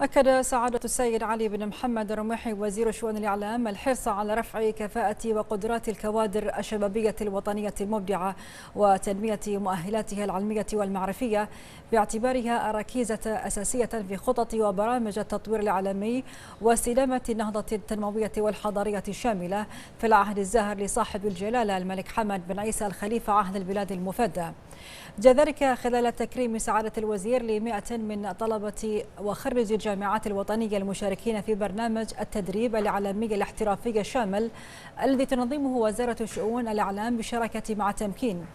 أكد سعادة السيد علي بن محمد الرميحي وزير شؤون الإعلام الحرص على رفع كفاءة وقدرات الكوادر الشبابية الوطنية المبدعة وتنمية مؤهلاتها العلمية والمعرفية باعتبارها ركيزة أساسية في خطط وبرامج التطوير الإعلامي واستدامة النهضة التنموية والحضارية الشاملة. في العهد الزاهر لصاحب الجلالة الملك حمد بن عيسى الخليفة عهد البلاد المفدى. جاء ذلك خلال تكريم سعادة الوزير لمئة من طلبة وخريجي الجامعات الوطنية المشاركين في برنامج التدريب الإعلامي الاحترافي الشامل الذي تنظمه وزارة شؤون الإعلام بشراكة مع تمكين.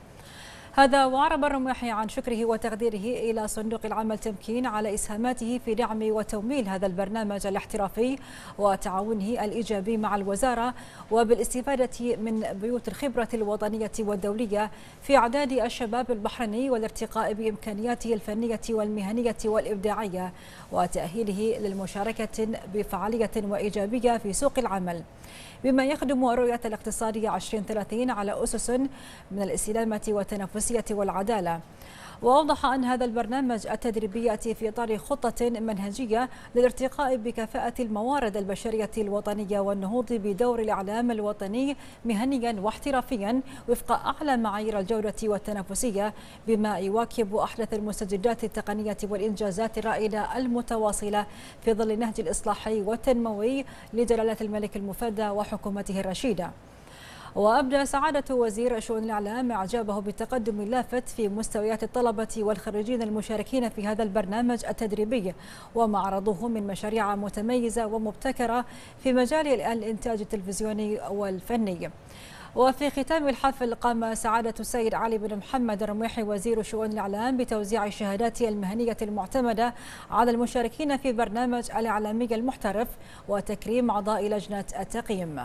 هذا وعرب الرماحي عن شكره وتقديره إلى صندوق العمل تمكين على إسهاماته في دعم وتمويل هذا البرنامج الاحترافي وتعاونه الإيجابي مع الوزارة وبالاستفادة من بيوت الخبرة الوطنية والدولية في إعداد الشباب البحريني والارتقاء بإمكانياته الفنية والمهنية والإبداعية وتأهيله للمشاركة بفعالية وإيجابية في سوق العمل. بما يخدم الرؤية الاقتصادية 2030 على أسس من الاستدامة والتنافسية والعدالة. وأوضح أن هذا البرنامج التدريبي يأتي في إطار خطة منهجية للارتقاء بكفاءة الموارد البشرية الوطنية والنهوض بدور الإعلام الوطني مهنيا واحترافيا وفق أعلى معايير الجودة والتنافسية بما يواكب أحدث المستجدات التقنية والإنجازات الرائدة المتواصلة في ظل النهج الإصلاحي والتنموي لجلالة الملك المفدى وحكومته الرشيدة. وأبدى سعادة وزير شؤون الإعلام إعجابه بالتقدم اللافت في مستويات الطلبة والخريجين المشاركين في هذا البرنامج التدريبي وما عرضوه من مشاريع متميزة ومبتكرة في مجال الإنتاج التلفزيوني والفني. وفي ختام الحفل قام سعادة السيد علي بن محمد الرميحي وزير شؤون الإعلام بتوزيع الشهادات المهنية المعتمدة على المشاركين في برنامج الإعلامي المحترف وتكريم أعضاء لجنة التقييم.